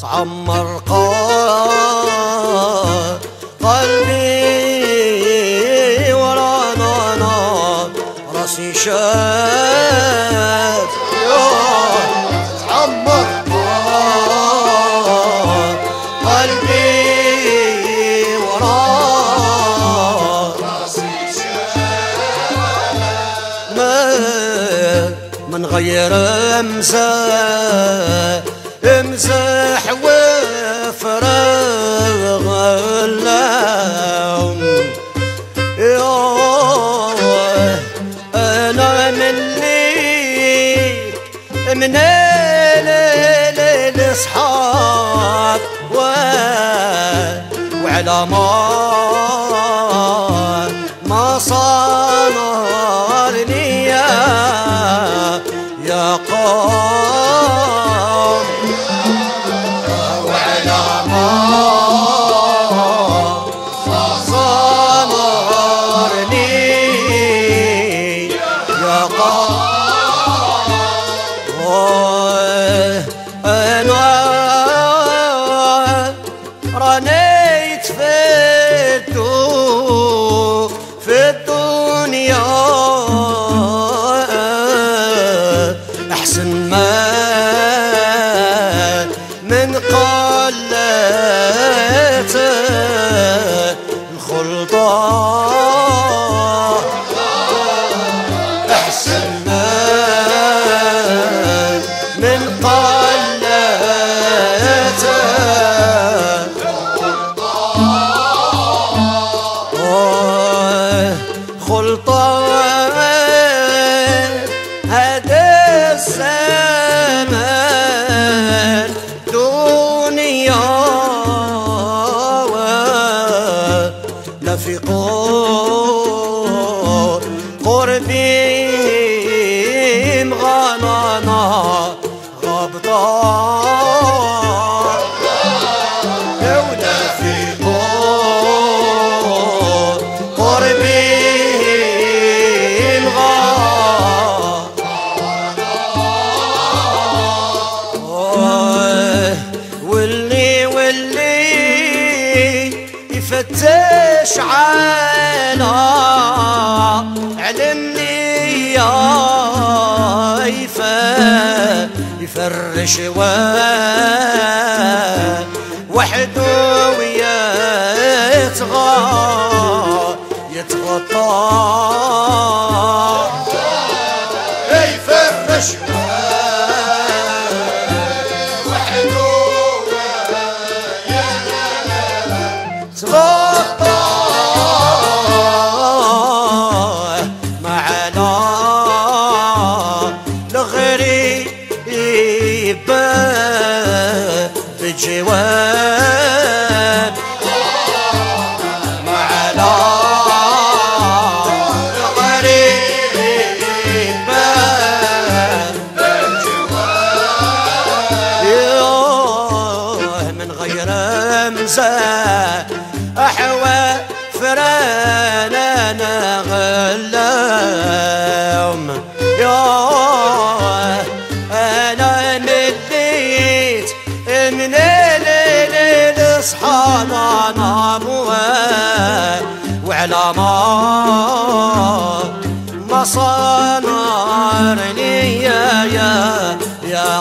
تعمر قلبي ورانا راسي شاد. تعمر قلبي ورانا من غير امزاح من الاصحاب وعلى ما قربي encheu a غير امزاح احوى فرانا غلام. يوه أنا نديت من الليل اصحاب أنا وعلى ما ما صنع يا يا يا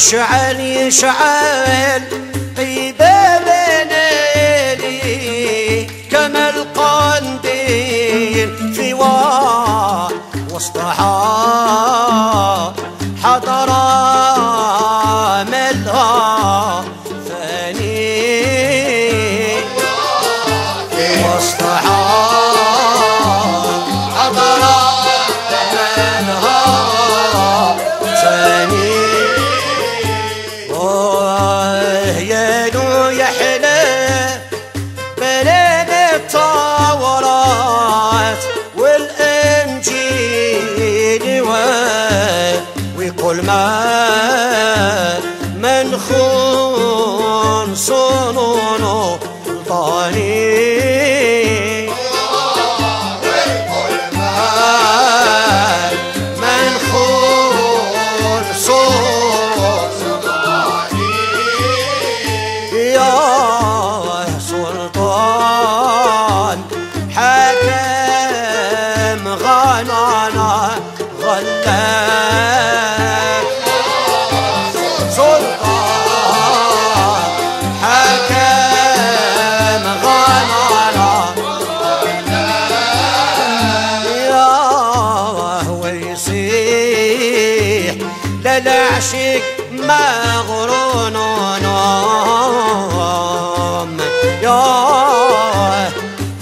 يشعل يشعل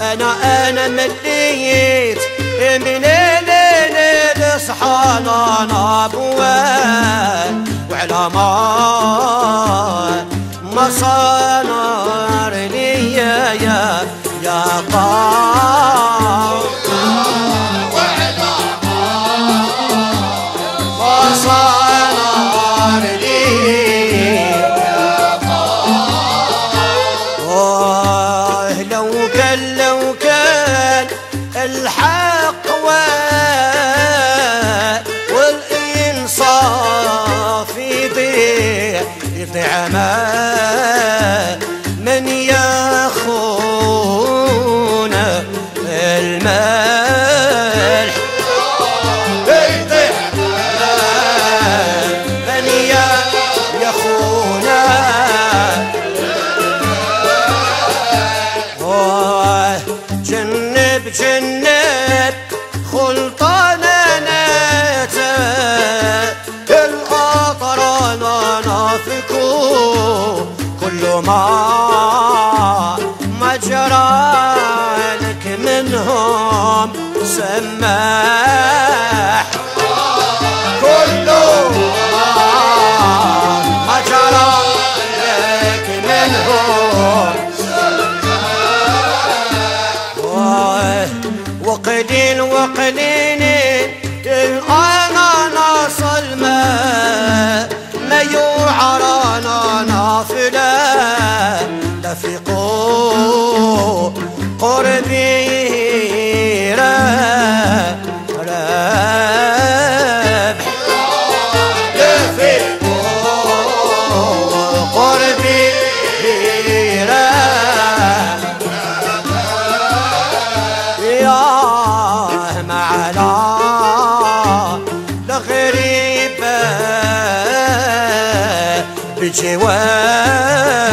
أنا أنا مليت. من الليل صحان أنا ابوه وعلى ما ما صار ليا يا يا طال آه عقل 接吻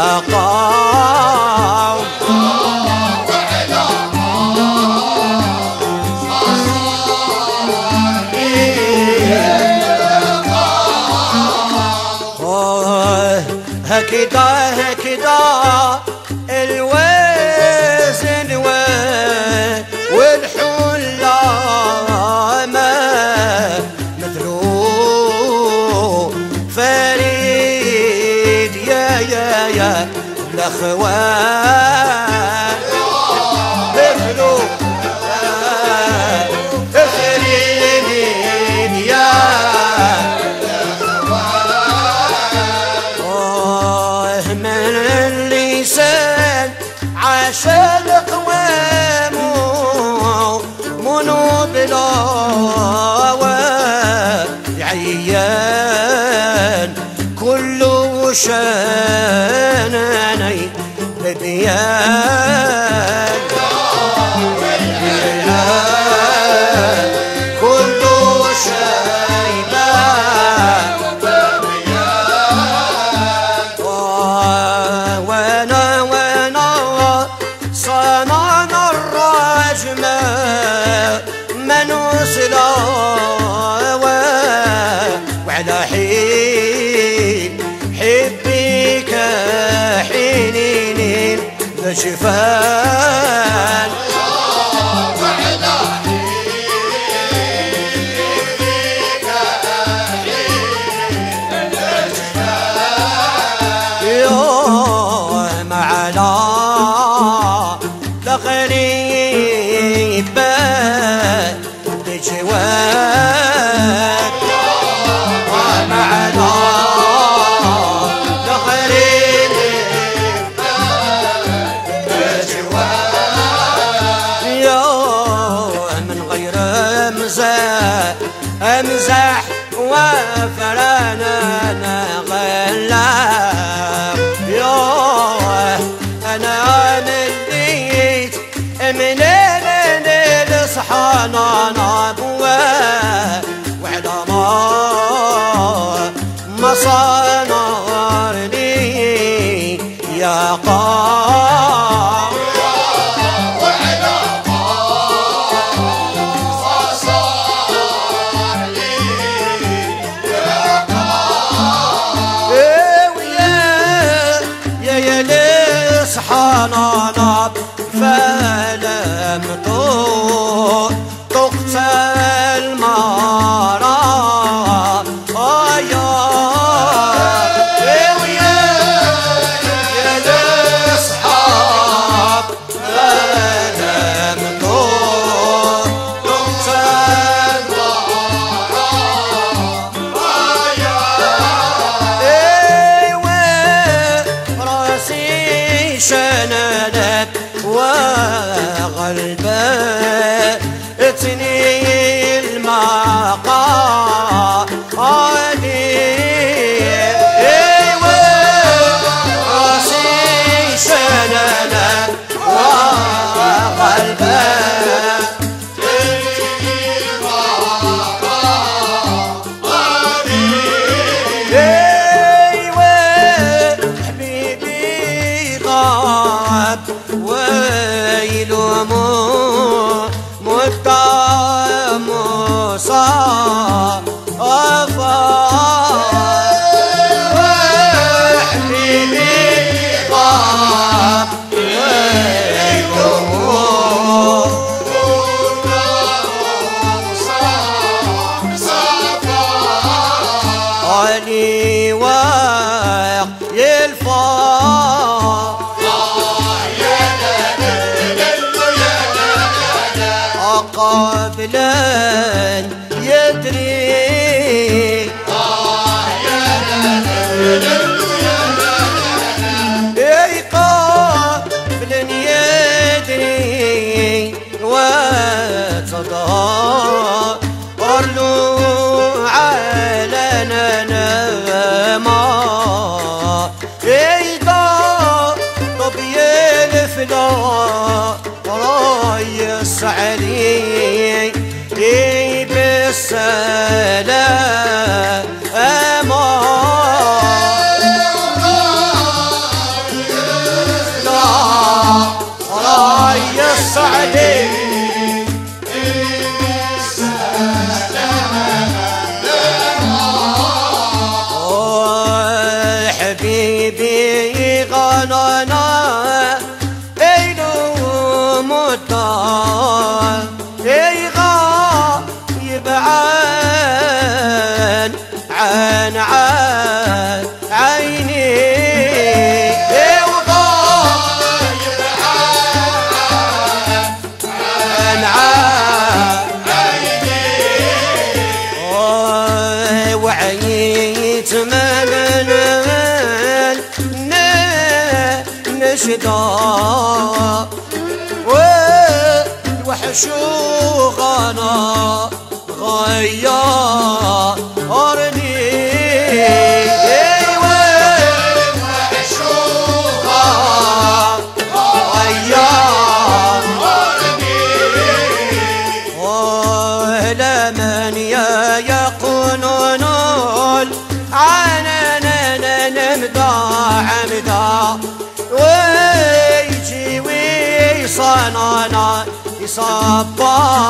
أقام الاخوان دخلوا اخرين يا آه من اللسان عشان قوامه منو بلا عيان كله شان بديان كل شيء وأنا وانا صنعنا الرجمة من وصلا وعلى نشفان امزح امزح وفرانا غلاب يوه أنا مليت من الصحان نبوه وعلى ما صنعني يا قام ามโตตกสา Bye. وعيت من نشدا والوحش غانا غيرني sapa?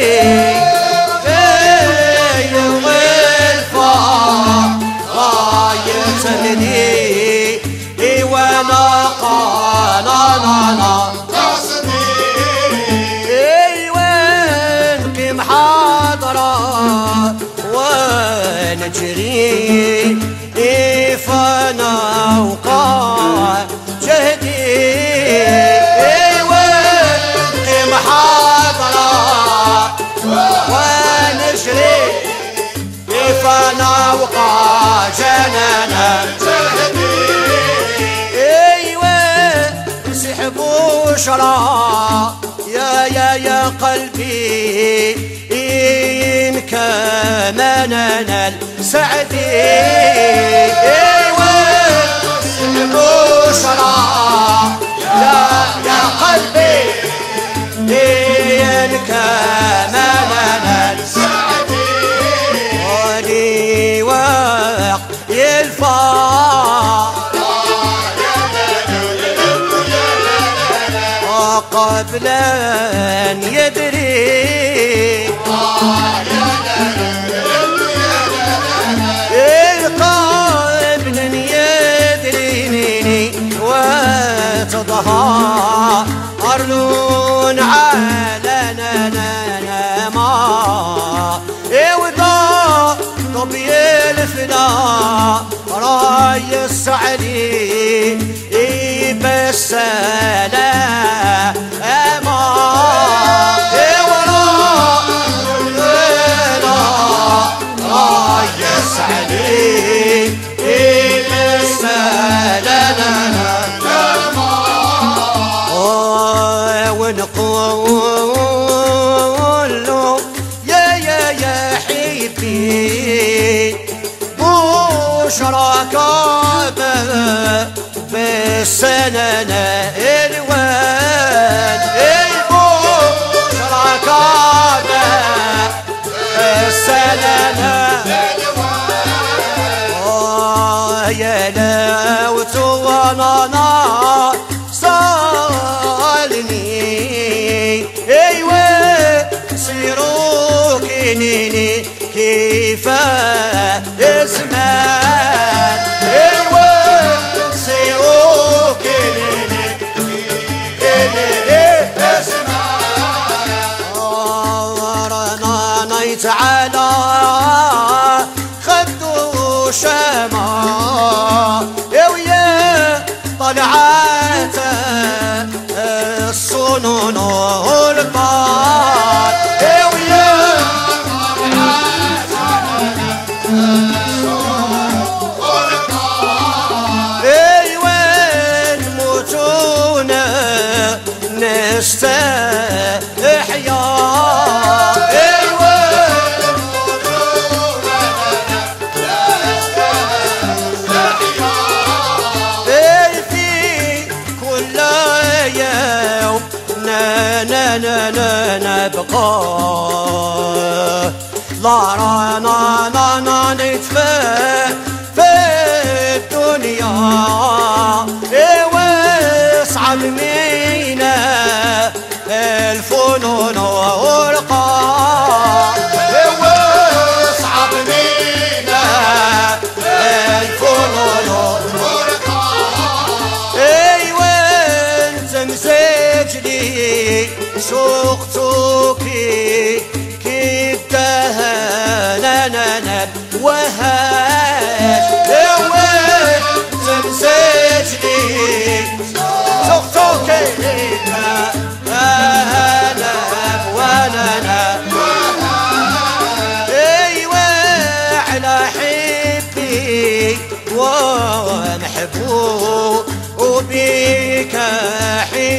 sei الصحراء يا يا يا قلبي إن كان أنا السعدين فلان يدري. قابل أرنون على نانا ما. إيه وضع طبي الفنا رايس علي إيه بس سلام سنانا मन में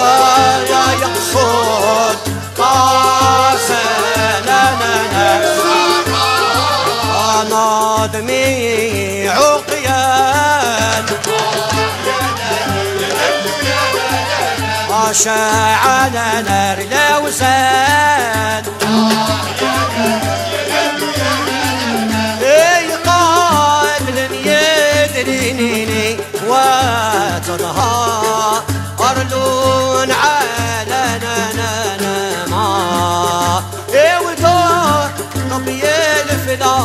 ويا يقصد قاسنا نادمي عقيان أشعل نار لوزان. الفدا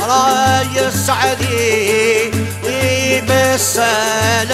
رأي السعدي بالسلام